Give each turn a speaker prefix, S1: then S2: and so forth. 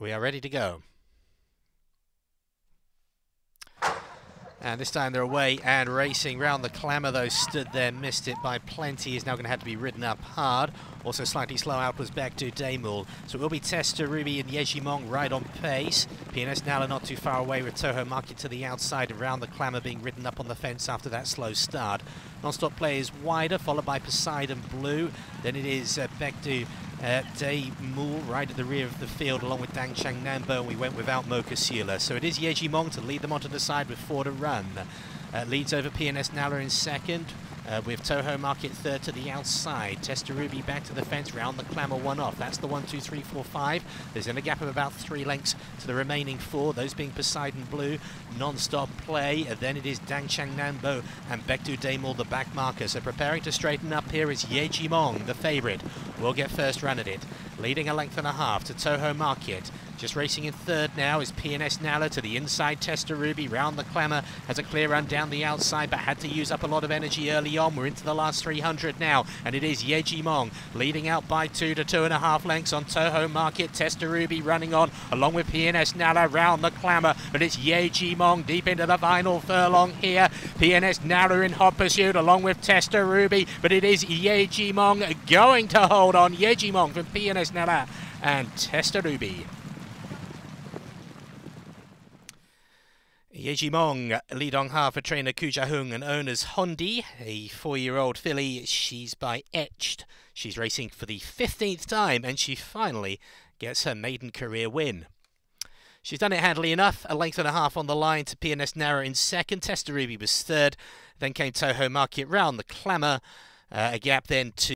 S1: We are ready to go. And this time they're away and racing round the Clamour, though stood there, missed it by plenty, is now going to have to be ridden up hard. Also slightly slow out was Bektu Daimul. So it will be Tester, Ruby and Yejimong right on pace. PNS Nala not too far away with Toho Market to the outside around the Clamour being ridden up on the fence after that slow start. Non-stop play is wider, followed by Poseidon Blue. Then it is uh, uh, Daimul right at the rear of the field along with Dang Chang Nambo and we went without Mocha Sealer. So it is Yejimong to lead them onto the side with four to run. Uh, leads over PNS Nala in second. Uh, with Toho Market third to the outside. Tester Ruby back to the fence, round the Clamour one off. That's the one, two, three, four, five. There's in a gap of about three lengths to the remaining four, those being Poseidon Blue, non-stop play. And then it is Dang Chang Nambo and Bektu Daimul, the back marker. So preparing to straighten up here is Yejimong, the favourite. Will get first run at it. Leading a length and a half to Toho Market. Just racing in third now is PNS Nala to the inside. Tester Ruby round the Clamour. Has a clear run down the outside, but had to use up a lot of energy early on. We're into the last 300 now, and it is Yejimong leading out by two to two and a half lengths on Toho Market. Tester Ruby running on along with PNS Nala round the Clamour, but it's Yejimong deep into the final furlong here. PNS Nala in hot pursuit along with Tester Ruby, but it is Yejimong going to hold on. Yejimong from PNS Nala and Tester Ruby. Yejimong, Lee Dong-ha for trainer Koo Ja-heung and owners Hon Di, a four-year-old filly. She's by Etched. She's racing for the 15th time and she finally gets her maiden career win. She's done it handily enough, a length and a half on the line to PNS Nala in second. Tester Ruby was third. Then came Toho Market round the Clamour, uh, a gap then to